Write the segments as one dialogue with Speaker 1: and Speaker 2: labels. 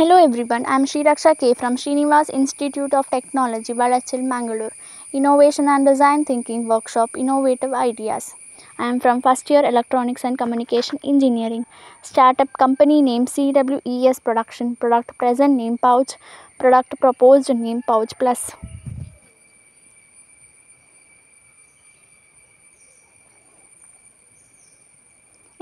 Speaker 1: Hello everyone, I am Sree Raksha K from Srinivas Institute of Technology, Valachil, Mangalore. Innovation and Design Thinking Workshop Innovative Ideas. I am from first year Electronics and Communication Engineering. Startup company name CWES Production. Product present name Pouch. Product proposed name Pouch Plus.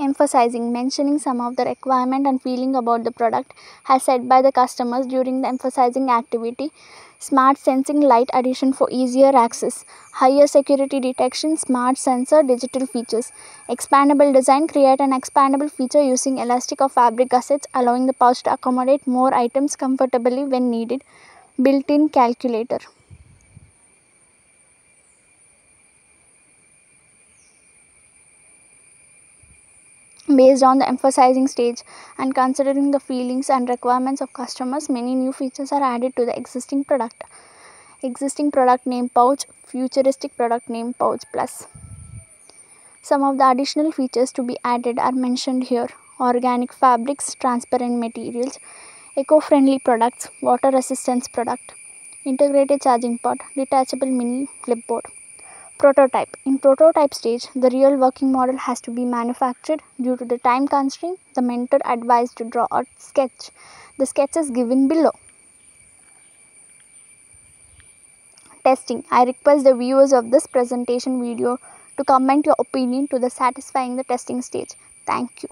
Speaker 1: Emphasizing mentioning some of the requirement and feeling about the product as said by the customers during the emphasizing activity. Smart sensing light addition for easier access. Higher security detection smart sensor digital features. Expandable design create an expandable feature using elastic or fabric assets allowing the pouch to accommodate more items comfortably when needed. Built-in calculator Based on the emphasizing stage and considering the feelings and requirements of customers, many new features are added to the existing product. Existing product name pouch, futuristic product name pouch plus. Some of the additional features to be added are mentioned here organic fabrics, transparent materials, eco friendly products, water resistance product, integrated charging pod, detachable mini clipboard. Prototype. In prototype stage, the real working model has to be manufactured. Due to the time constraint, the mentor advised to draw a sketch. The sketch is given below. Testing. I request the viewers of this presentation video to comment your opinion to the satisfying the testing stage. Thank you.